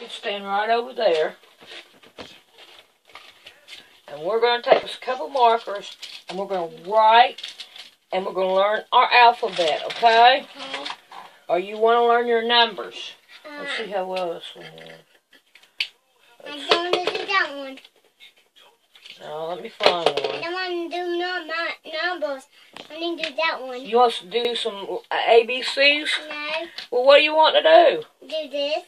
You stand right over there. And we're going to take a couple markers and we're going to write and we're going to learn our alphabet, okay? Okay. Or you want to learn your numbers? Let's Uh, see how well this one is. I'm going to do that one. Now, let me find I one. don't want to do no, my numbers. I need to do that one. You want to do some uh, ABCs? No, Well, what do you want to do? do this,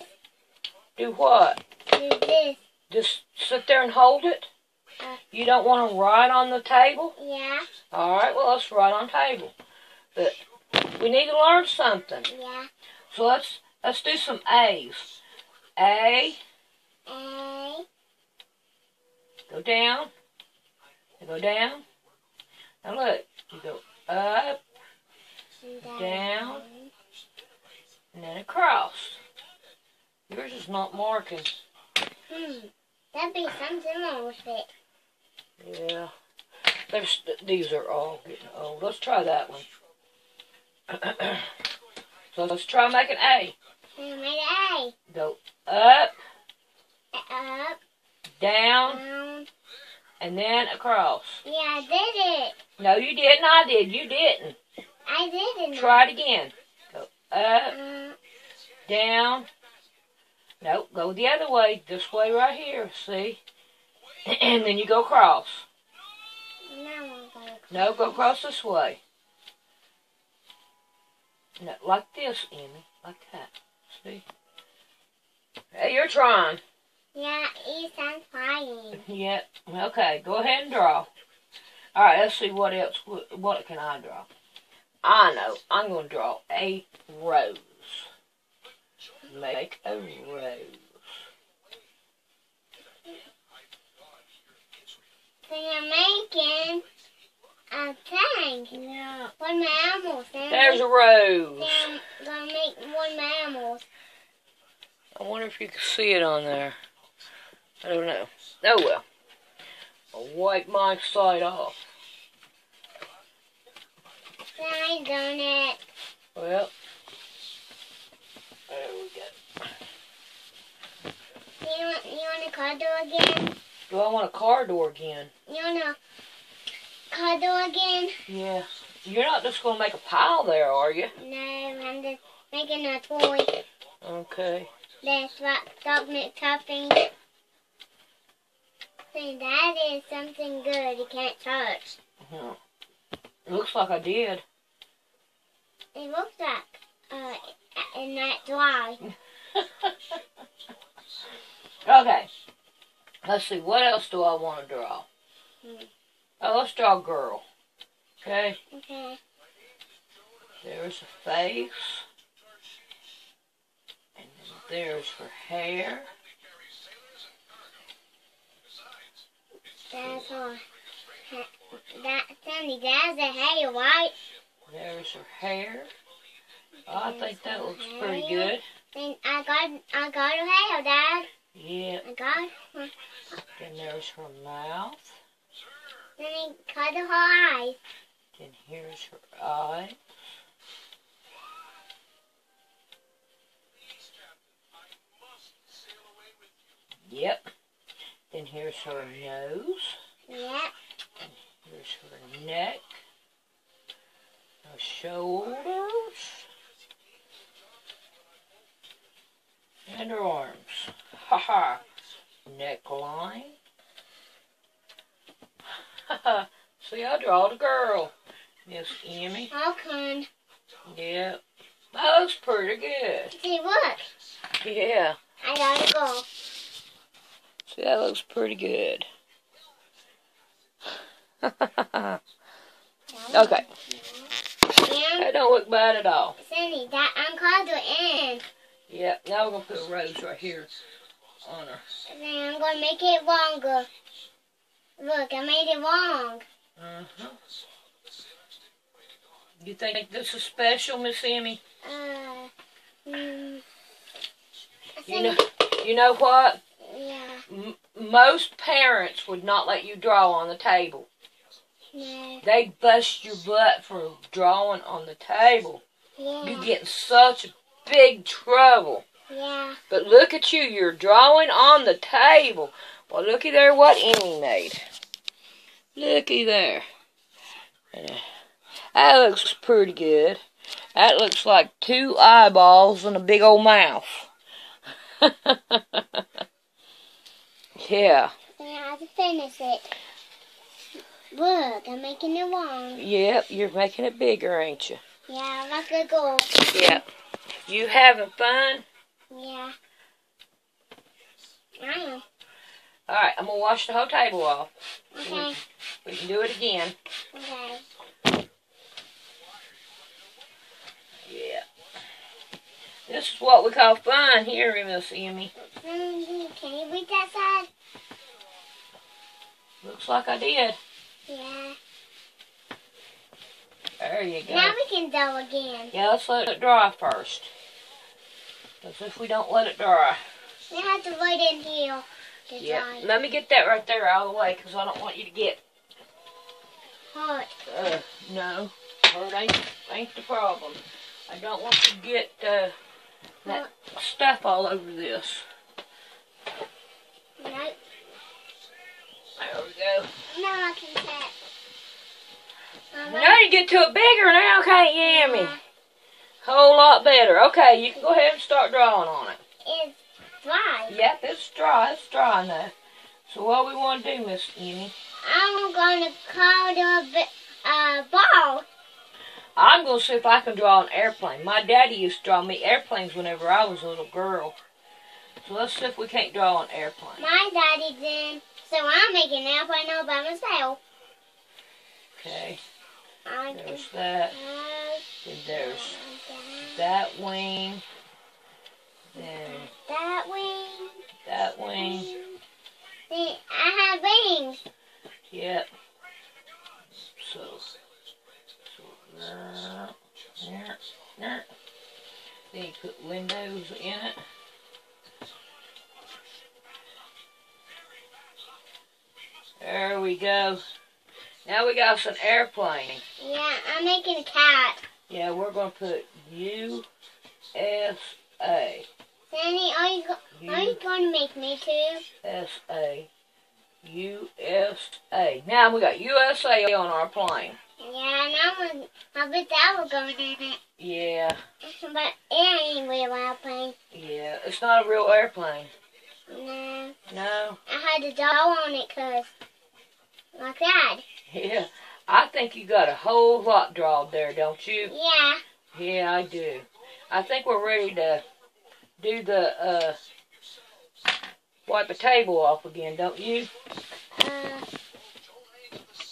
Do what? do this. Just sit there and hold it? Uh. You don't want to write on the table? Yeah, All right, well, let's write on table. But we need to learn something. yeah. So let's let's do some A's. A, A, go down. Go down. Now look, you go up Down. and then across. Yours is not marking. Hmm. That'd be something wrong with it. Yeah. There's, these are all getting old. Let's try that one. so let's try making A. I made an Go up, Up, down, down. and then across. Yeah, I did it. No, you didn't. I did. You didn't. I didn't. Try it again. Go up, Uh, down. Nope, go the other way. This way right here. See? and then you go across. I'm. No, go across this way. No, like this, Emmy. Like that. See? Hey, you're trying. Yeah, Ethan's flying. Yep. Okay, go ahead and draw. All right, let's see what else. What, what can I draw? I know. I'm going to draw a rose. Make a rose. So you're making a thing. Yeah. One mammal. There's a rose. I'm gonna make one mammal. I wonder if you can see it on there. I don't know. Oh well. I'll wipe my side off. I done it. Well. There we go. You want, you want a car door again? Do I want a car door again? You want a car door again? Yeah. You're not just going to make a pile there, are you? No, I'm just making a toy. Okay. That's wrapped up McTuffing. See, that is something good you can't touch. Huh. Looks like I did. It looks like, uh, and that's why. okay. Let's see. What else do I want to draw? Hmm. Oh, let's draw a girl. Okay. Okay. There's a face. And then there's her hair. That's all. That, Sandy, that's a hair, right? There's her hair. Oh, I think that looks pretty good. Then I got, I got a hair, Dad. Yeah. I got. Then there's her mouth. then he cut her eyes. Then here's her eye. Yep. Then here's her nose. Yep. And Here's her neck. Her shoulders. And her arms. Ha ha. Neckline. Ha ha. See, I draw the girl. Miss Emmy. How can? Yep. That looks pretty good. See, look. Yeah. I gotta go. See, that looks pretty good. okay. And That don't look bad at all. Sandy, that I'm called to end. Yep. Now we're going to put a rose right here on her. And Then I'm gonna make it longer. Look, I made it long. Uh-huh. You think this is special, Miss Emmy? Uh, mm, You know, you know what? yeah, M- most parents would not let you draw on the table. no, They bust your butt for drawing on the table. yeah, You're getting such big trouble. Yeah. But look at you, you're drawing on the table. Well, looky there what Emmy made. Looky there. That looks pretty good. That looks like two eyeballs and a big old mouth. yeah. I have to finish it. Look, I'm making it long. Yep, you're making it bigger, ain't you? Yeah, that's the goal. Yep. You having fun? Yeah. I am. Alright, I'm gonna wash the whole table off. Okay. We can do it again. Okay. Yeah. This is what we call fun here, in Miss Emmy. Mm, Can you read that side? Looks like I did. Yeah. There you go. Now we can go again. Yeah, let's let it dry first. Because if we don't let it dry. We have to wait in here to Yeah. dry. Let me get that right there out of the way because I don't want you to get. Hot. Uh, no. Hurt ain't, ain't the problem. I don't want to get uh, that stuff all over this. No. There we go. Now I can tap. Mama? Now you get to it bigger now, can't you, Emmy? Yeah. Whole lot better. Okay, you can go ahead and start drawing on it. It's dry. Yep, it's dry. It's dry now. So what we want to do, Miss Emmy? I'm gonna call the b- uh, ball. I'm going to see if I can draw an airplane. My daddy used to draw me airplanes whenever I was a little girl. So let's see if we can't draw an airplane. My daddy did. So I'm making an airplane all by myself. Okay, there's that. Then there's that wing. Then that wing. that wing. See, I have wings. Yep. So, so there, there, there. Then you put windows in it. There we go. Now we got some airplane. Yeah, I'm making a cat. Yeah, we're gonna put U S A. Sandy, are you go- are you going to make me too? S A. U S A. Now we got USA on our plane. Yeah, and I was, I bet that was going in it. Yeah, But it ain't real airplane. yeah. It's not a real airplane. No, No. I had a doll on it cause like that. Yeah. I think you got a whole lot drawed there, don't you? Yeah. Yeah, I do. I think we're ready to do the uh wipe the table off again, don't you? Uh,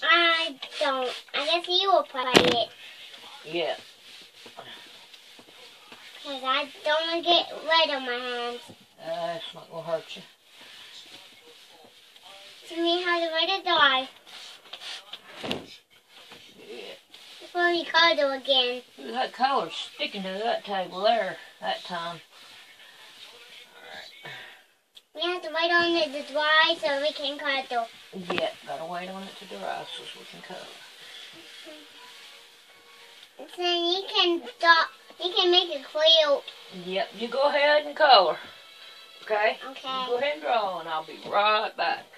I don't. I guess you will play it Yeah. because I don't want to get red on my hands. Uh, it's not gonna hurt you. To me, how to red it dry We cuddle again. Look at that color sticking to that table there that time. We have to wait on it to dry so we can cuddle. Yeah, gotta wait on it to dry so we can cut. Then you can draw. You can make a quilt. Yep, you go ahead and color. Okay? You Okay. go ahead and draw and I'll be right back.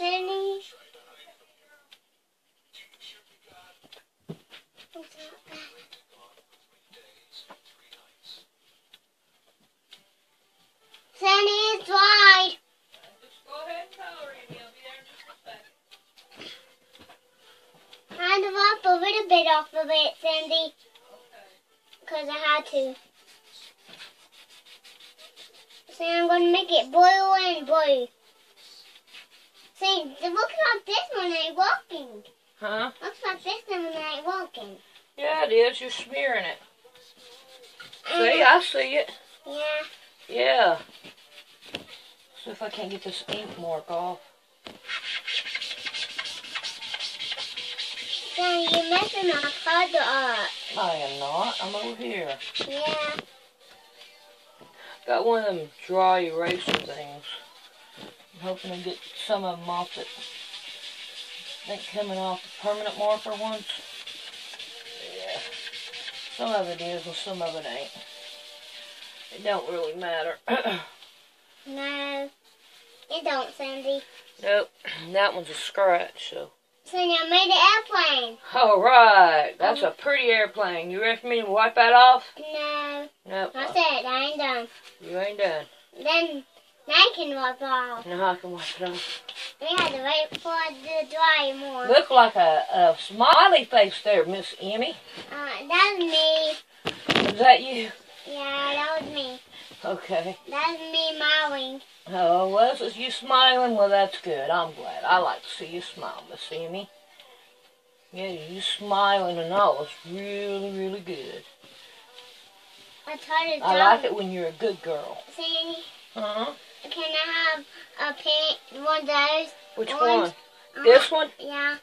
In just a second. Kind of off a little bit off of it, Sandy, because I had to. See, I'm going to make it blue and blue. See, it looks like this when I'm walking. Huh? Looks like this when I'm walking. Yeah, it is. You're smearing it. Uh, See, I see it. Yeah. Yeah. See if I can't get this ink mark off. Sandy, you're messing my color up. I am not. I'm over here. Yeah. Got one of them dry eraser things. I'm hoping to get some of them off it. I think coming off the permanent marker ones. Yeah. Some of it is and some of it ain't. It don't really matter. No, it don't, Sandy. nope. That one's a scratch, so. Cindy, I made an airplane. Alright. That's uh-huh. a pretty airplane. You ready for me to wipe that off? No, Nope. that's it. I ain't done. You ain't done. Then, now I can wipe off. Now I can wipe it off. We had to wait for the dry more. Look like a, a smiley face there, Miss Emmy. Uh, that was me. Is that you? Yeah, that was me. Okay. That was me smiling. Oh, well, is you smiling? Well, that's good. I'm glad. I like to see you smile, Miss Emmy. Yeah, you smiling and all. It's really, really good. I tried to I like it when you're a good girl. Sandy, Huh? Can I have a pink one of those? Which Orange. one? Uh, this one? Yeah.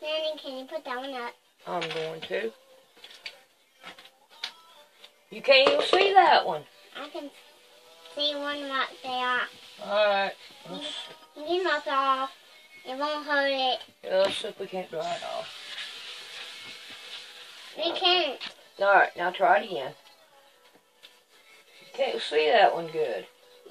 Sandy, can you put that one up? I'm going to. You can't even see that one. I can see one right there. Alright. You can knock it off. It won't hurt it. yeah, let's see if we can't dry it off. We can't. Alright, now try it again. You can't see that one good.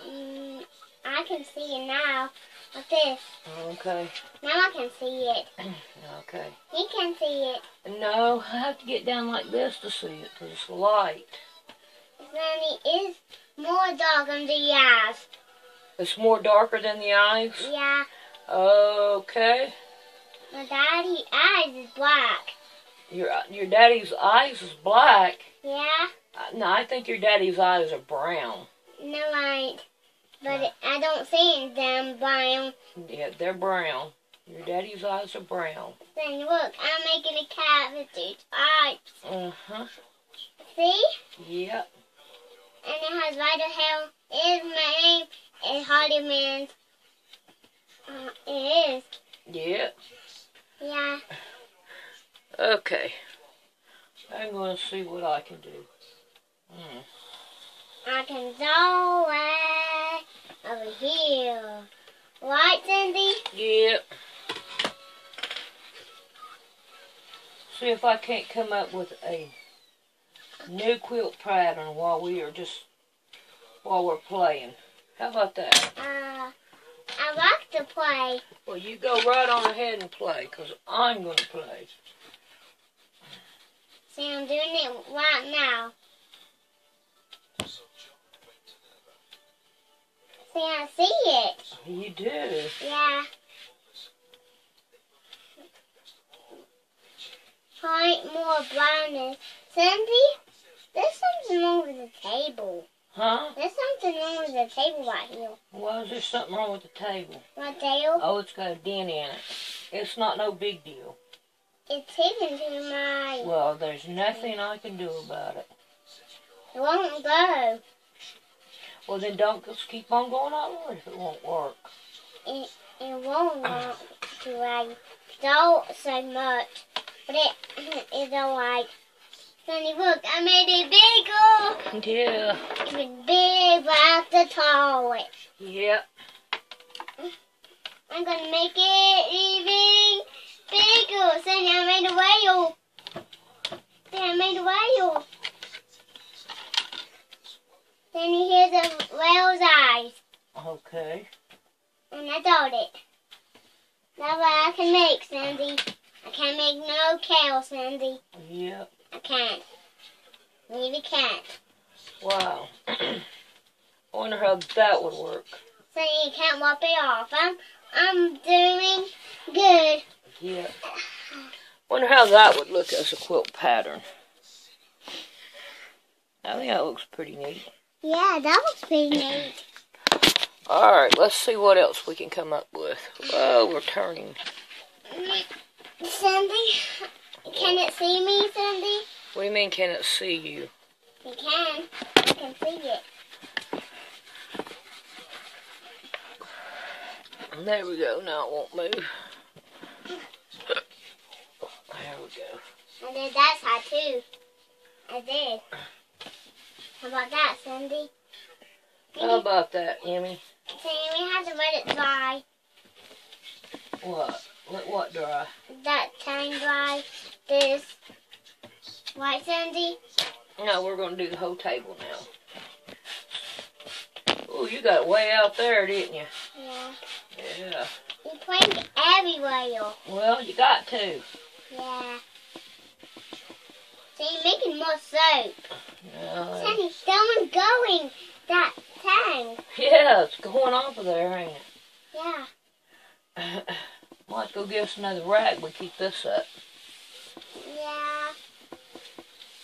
Mm, I can see it now. Like this. Okay. Now I can see it. Okay. You can see it. No, I have to get down like this to see it because it's light. Sandy it is more dark under the eyes. It's more darker than the eyes. Yeah. Okay. My daddy's eyes is black. Your your daddy's eyes is black. Yeah. Uh, No, I think your daddy's eyes are brown. No, I ain't. But it, I don't see them brown. Yeah, they're brown. Your daddy's eyes are brown. Then look, I'm making a cat with its eyes. Uh huh. See? Yep. And it has white hair. It is my name. Is Hardy Man's. Uh, it is. Yep. Yeah. Okay. I'm gonna see what I can do. I can go away over here. Right, Cindy? Yep. See if I can't come up with a new quilt pattern while we are just while we're playing. How about that? Uh, I like to play. Well, you go right on ahead and play, cause I'm gonna play. See, I'm doing it right now. See, I see it. You do. Yeah. Point more brightness. Cindy, there's something wrong with the table. Huh? There's something wrong with the table right here. Why is there something wrong with the table? Right there. Oh, it's got a dent in it. It's not no big deal. It's hidden to my. Well, there's nothing I can do about it. It won't go. Well, then don't just keep on going on if it won't work. It, it won't work to like don't so much. But it it's alright. Sonny, look, I made it bigger. Yeah. Even big like the toilet. Yep. I'm gonna make it even bigger. Sonny, I made a whale. See, I made a whale. Sonny, here's the whale's eyes. Okay. And I told it. That's what I can make, Sandy. I can't make no cow, Sandy. Yep. I can't. Really can't. Wow. I wonder how that would work. So you can't wipe it off. I'm I'm doing good. Yep. Wonder how that would look as a quilt pattern. I think that looks pretty neat. Yeah, that looks pretty neat. All right, let's see what else we can come up with. Oh, we're turning. Sandy, can it see me, Sandy? What do you mean, can it see you? It can. I can see it. There we go. Now it won't move. There we go. I did that side too. I did. How about that, Cindy? How about that, Emmy? Cindy, we have to let it dry. What? Let what dry? That tang dry. This. Right, Cindy? No, we're gonna do the whole table now. Oh, you got way out there, didn't you? Yeah. Yeah. You playing everywhere. Well, you got to. Yeah. So you're making more soap. Uh, Sandy, someone's going that tang. yeah, it's going off of there, ain't it? Yeah. Might go get us another rag. We keep this up. Yeah.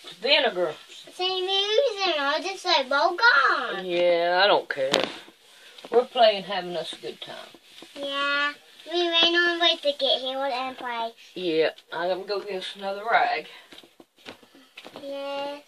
It's vinegar. Sandy, maybe using all the soap all gone. Yeah, I don't care. We're playing, having us a good time. Yeah. We ran on the way to get here and play. Yeah, I'm gonna go get us another rag. Yes.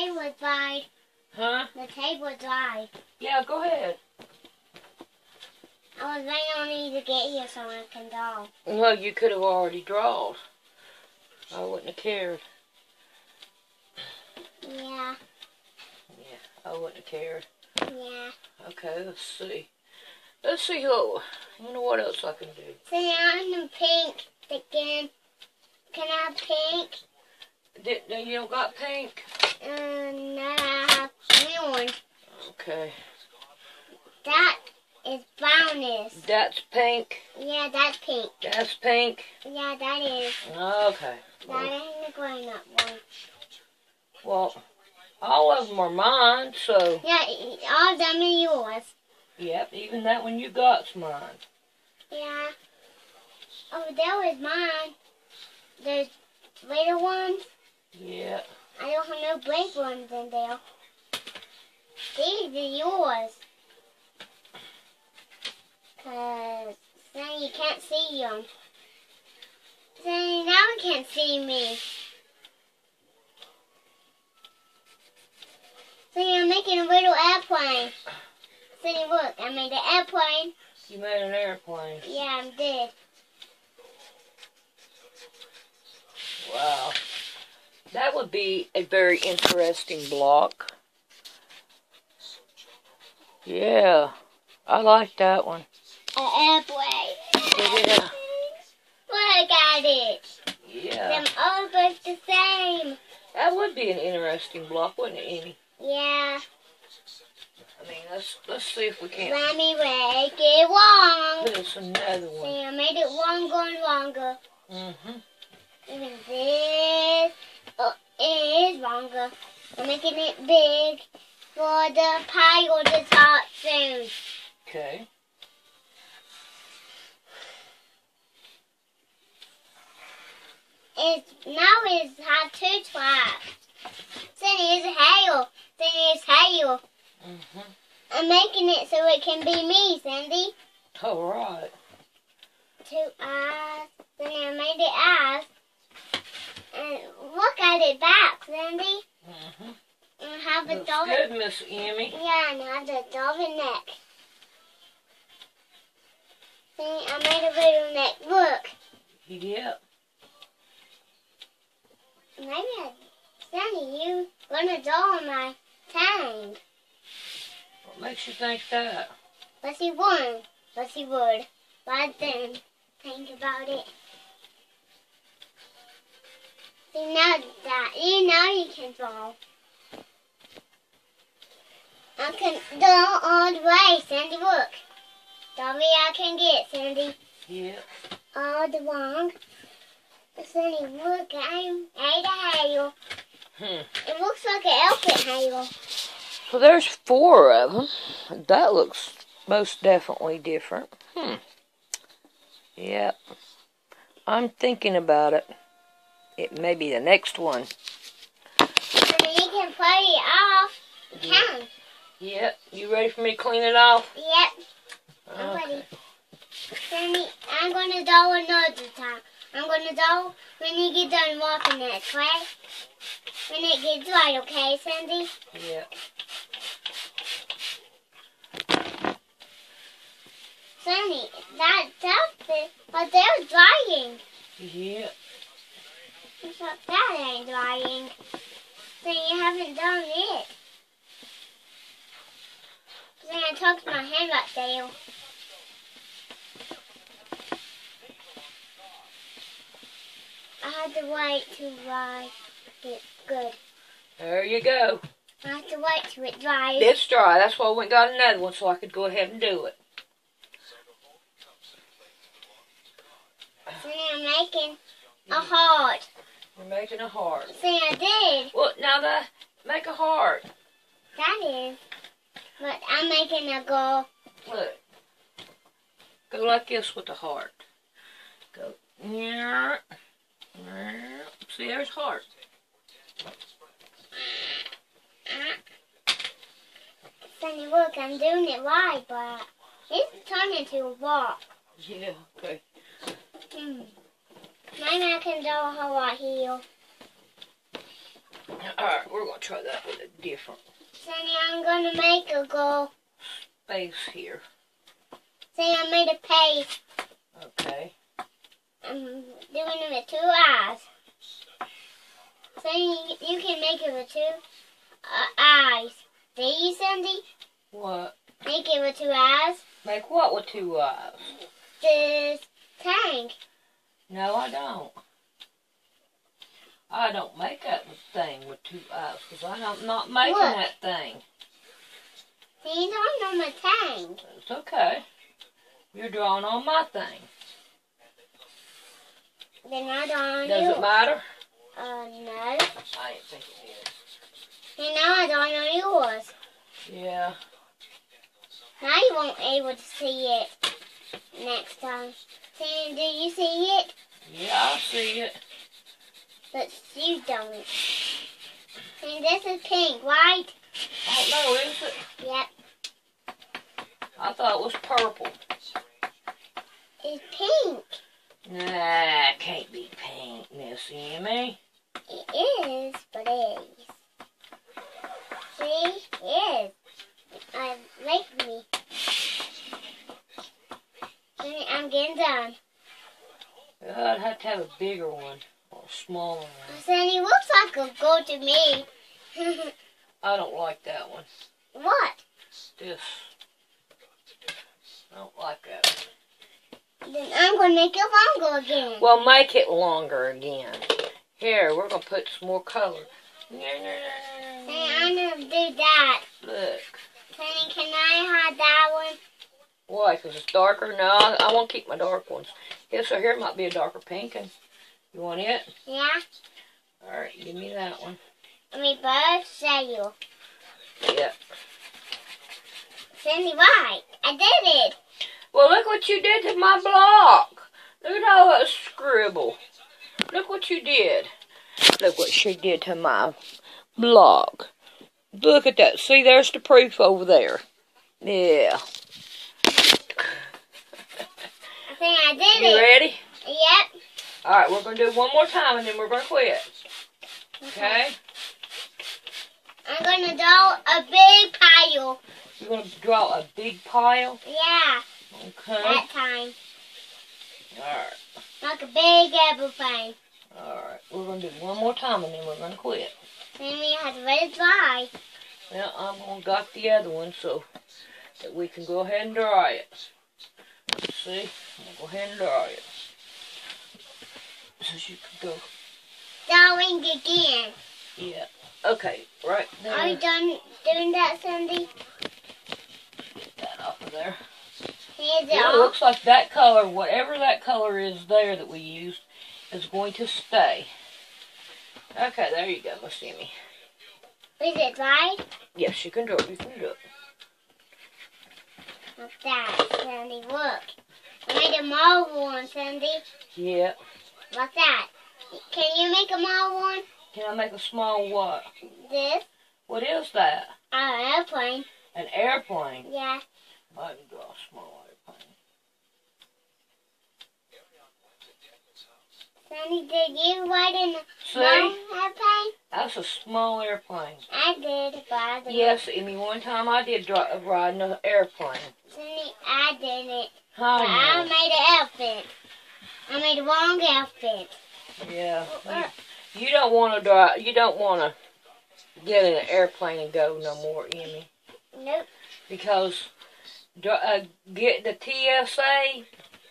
The table dried. Huh? The table dried. Yeah, go ahead. I was waiting on you to get here so I can draw. Well, you could have already drawn. I wouldn't have cared. Yeah. Yeah, I wouldn't have cared. Yeah. Okay, let's see. Let's see what. I wonder what else I can do. Sandy, I'm in pink again. Can I have pink? Did, you don't got pink? Uh, no, I one. Okay. That is brownish. That's pink. Yeah, that's pink. That's pink. Yeah, that is. Okay. That ain't the grown up one. Well, all of them are mine, so. Yeah, all of them are yours. Yep, even that one you got's mine. Yeah. Oh, that was mine. There's little ones. Yeah. I don't have no blank ones in there. These are yours. Cause then you can't see them. Then now you can't see me. See, I'm making a little airplane. See, look, I made an airplane. You made an airplane. Yeah, I did. Wow. That would be a very interesting block. Yeah. I like that one. An airplane. Yeah. Look at it. Yeah. Them all look the same. That would be an interesting block, wouldn't it, Amy? Yeah. I mean, let's let's see if we can't Let me make it long. put us another one. See, I made it longer and longer. Mm-hmm. Even this oh, it is longer. I'm making it big for the pie or the top soon. Okay. It's now it's have two tracks. Then it's hail. Then it's hail. Mm-hmm. I'm making it so it can be me, Sandy. All right. Two eyes. Then I made it eyes. At it back, Sandy. Mm-hmm. And have a Looks dollar. good, Miss Emmy. Yeah, and have the dollar neck. See, I made a little neck. Look. Yep. Maybe I, Sandy, you gonna doll on my tank. What makes you think that? Let's see one. Let's see wood. But then think about it. See now that you now you can draw. I can draw all the way, Sandy. Look. The way I can get, Sandy. Yep. All the wrong. Sandy, look, I made a hail. Hmm. It looks like an elephant hail. So there's four of them. That looks most definitely different. Hmm. Yep. I'm thinking about it. It may be the next one. You can play it off. You can. Yep. You ready for me to clean it off? Yep. I'm ready. Sandy, I'm gonna do another time. I'm gonna do when you get done walking that way. When it gets right, okay, Sandy? Yep. Sandy, that outfit, but they're drying. Yep. Except that ain't drying. So you haven't done it. Then I tucked my hand up there. I had to wait to dry it good. There you go. I have to wait till it dries. It's dry. That's why I went and got another one so I could go ahead and do it. So now I'm making a heart. We're making a heart. See, I did. Well, now the make a heart. That is. But I'm making a goal. Look. Go like this with the heart. Go. Yeah. See, there's heart. Sonny, look, I'm doing it right, but it's turning into a walk. Yeah. Okay. Hmm. Maybe I can do a whole lot here. All right, we're gonna try that with a different Sonny, I'm gonna make a goal. base here. See, I made a paste. Okay. I'm doing it with two eyes. Sonny, you can make it with two uh, eyes. See, Sandy? What? Make it with two eyes. Make what with two eyes? This tank. No, I don't. I don't make that thing with two eyes because I'm not making Look. that thing. See, you don't know my tank. It's okay. You're drawing on my thing. Then I don't Does know. it matter? Uh, no. I didn't think it And now I don't know yours. did. Yeah. Now you won't be able to see it next time. Sam, do you see it? Yeah, I see it. But you don't. And this is pink, right? I don't know, is it? Yep. I thought it was purple. It's pink. Nah, it can't be pink, Miss Emmy. It is, but it is. See? It is. I like me. And I'm getting done. I'd have to have a bigger one or a smaller one. Sonny looks like a goat to me. I don't like that one. what? This. I don't like that one. Then I'm gonna make it longer again. Well, make it longer again. Here, we're going to put some more color. Sonny, I'm gonna do that. Look. Sonny, can I have that one? Why? Because it's darker? No, I, I won't keep my dark ones. Yes, so here might be a darker pink. And you want it? Yeah? All right, give me that one. We both say you. Yeah. Sandy, why? I did it. Well, look what you did to my block. Look at all that scribble. Look what you did. Look what she did to my block. Look at that. See, there's the proof over there. Yeah. I think I did You it. ready? Yep. All right, we're going to do it one more time and then we're going to quit. Okay? I'm gonna do a big pile. You're going to draw a big pile. Yeah, Okay. that time. All right. Like a big everything. All right. We're going to do it one more time and then we're going to quit. Then we have to let it dry. Now, I'm going to got the other one so that we can go ahead and dry it. See? I'm to go ahead and dry it. So you can go. Drawing again. Yeah. Okay. Right Are you done doing that, Sandy? Get that off of there. Here's Yeah, it looks like that color, whatever that color is there that we used, is going to stay. Okay, there you go, Miss Emmy. Is it dry? Yes, you can do it. You can do it. Like that, Sandy. Look. Made a marble one, Sandy. Yeah. Like that. Can you make a marble one? Can I make a small what? This. What is that? An airplane. An airplane. Yeah. I can draw a small airplane. Sandy, did you ride in a small airplane? That's a small airplane. I did, didn't. Yes, Amy, one time I did dri ride an airplane. Sandy, I But I I made an outfit. I made a wrong outfit. Yeah. You, you don't want to drive. You don't want to get in an airplane and go no more, Emmy, Nope. because uh, get the TSA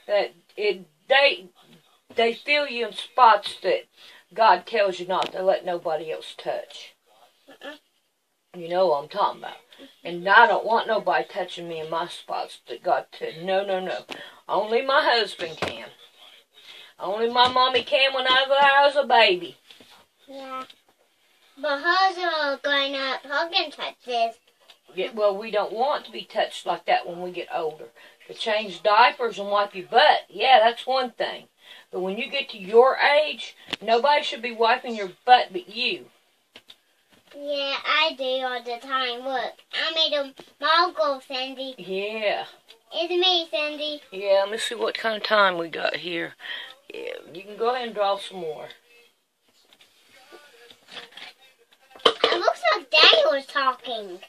that it they they fill you in spots that God tells you not to let nobody else touch. You know what I'm talking about. And I don't want nobody touching me in my spots that got to. no, no, no. Only my husband can. Only my mommy can when I was a baby. Yeah. But hers are going up. Can touch this. Yeah, well, we don't want to be touched like that when we get older. To change diapers and wipe your butt, yeah, that's one thing. But when you get to your age, nobody should be wiping your butt but you. Yeah, I do all the time. Look, I made a mogul, Sandy. Yeah. It's me, Sandy. Yeah, let me see what kind of time we got here. Yeah, you can go ahead and draw some more. It looks like Daniel was talking.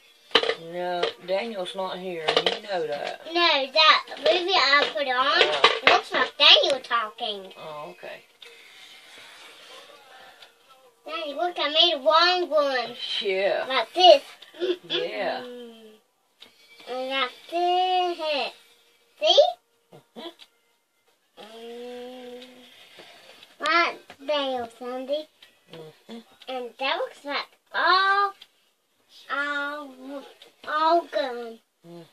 No, Daniel's not here, you know that. No, that movie I put on, it looks like Daniel talking. Oh, okay. Daddy, look, I made one wrong one. Yeah. Like this. Yeah. And like this. See? Mhm. Mm. Like Daniel, Sandy. Mhm. And that looks like all, all, all gun. Mhm.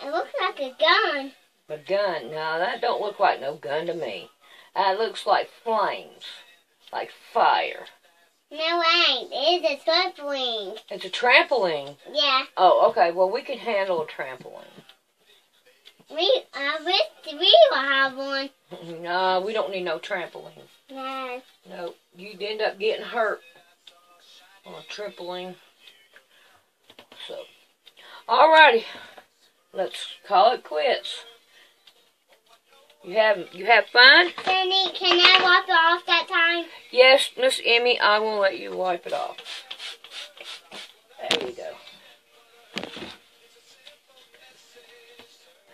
It looks like a gun. A gun. No, that don't look like no gun to me. That looks like flames, like fire. No, it ain't. It's a trampoline. It's a trampoline. Yeah. Oh, okay. Well, we can handle a trampoline. We, uh, I wish we will have one. no, we don't need no trampoline. No. No, you'd end up getting hurt on a trampoline. So, alrighty, let's call it quits. You have you have fun? Sandy, can I wipe it off that time? Yes, Miss Emmy, I will let you wipe it off. There you go.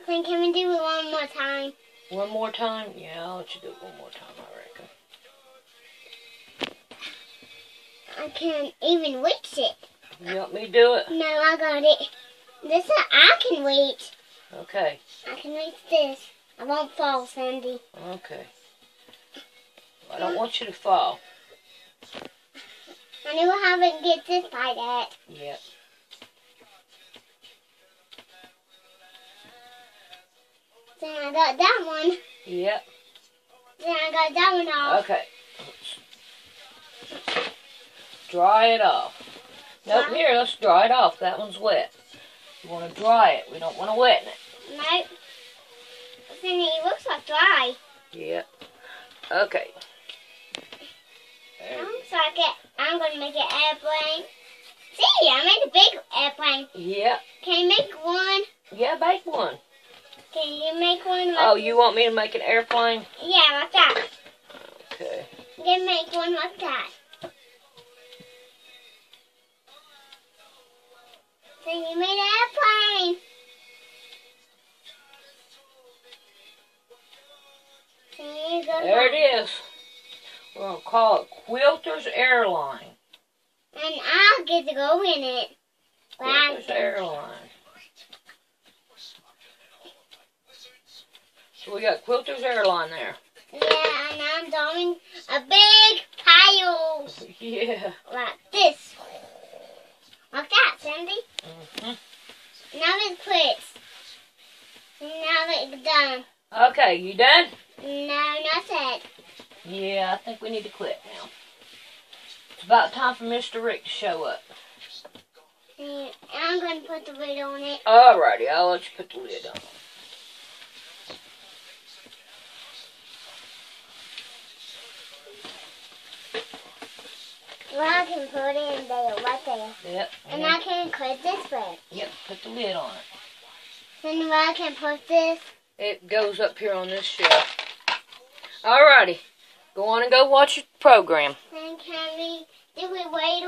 Then can we do it one more time? One more time? Yeah, I'll let you do it one more time, I reckon. I can't even reach it. You want me to do it? No, I got it. This I can reach. Okay, I can reach this. I won't fall, Sandy. okay. I don't want you to fall. I knew how to get this by that. Yep. Then I got that one. Yep. Then I got that one off. Okay. Dry it off. Nope, Dry? here, let's dry it off. That one's wet. You want to dry it. We don't want to wet it. Nope. It looks like dry. Yep. Okay. There you looks like it. I'm going to make an airplane. See, I made a big airplane. Yep. Can you make one? Yeah, make one. Can you make one? Like Oh, you want me to make an airplane? Yeah, like that. Okay. You can make one like that. So you made an airplane. There it is. We're going to call it Quilter's Airline. And I'll get to go in it. Quilter's Airline. So we got Quilter's Airline there. yeah, and I'm drawing a big pile Yeah. like this. Like that, Sandy. hmm Now it quits. Now it's done. Okay, you done? No, not that. Yeah, I think we need to quit now. It's about time for Mr. Rick to show up. And I'm going to put the lid on it. Alrighty, I'll let you put the lid on. Well, I can put it in there, right there. Yep. And I can put this way. Yep, put the lid on it. Then I can put this. It goes up here on this shelf. Alrighty. Go on and go watch your program. Can we, do we wait